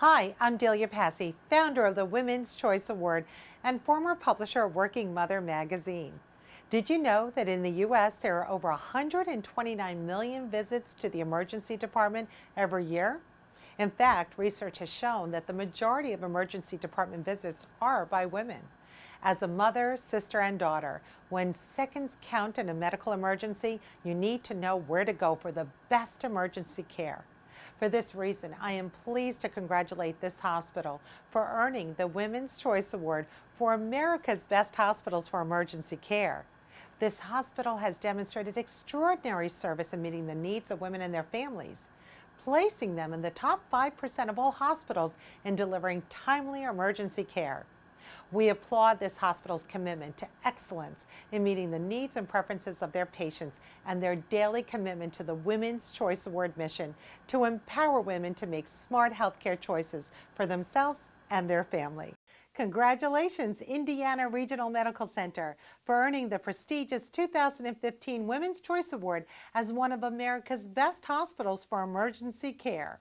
Hi, I'm Delia Passi, founder of the Women's Choice Award and former publisher of Working Mother magazine. Did you know that in the U.S. there are over 129 million visits to the emergency department every year? In fact, research has shown that the majority of emergency department visits are by women. As a mother, sister, and daughter, when seconds count in a medical emergency, you need to know where to go for the best emergency care. For this reason, I am pleased to congratulate this hospital for earning the Women's Choice Award for America's Best Hospitals for Emergency Care. This hospital has demonstrated extraordinary service in meeting the needs of women and their families, placing them in the top 5% of all hospitals in delivering timely emergency care. We applaud this hospital's commitment to excellence in meeting the needs and preferences of their patients and their daily commitment to the Women's Choice Award mission to empower women to make smart healthcare choices for themselves and their family. Congratulations, Indiana Regional Medical Center, for earning the prestigious 2015 Women's Choice Award as one of America's best hospitals for emergency care.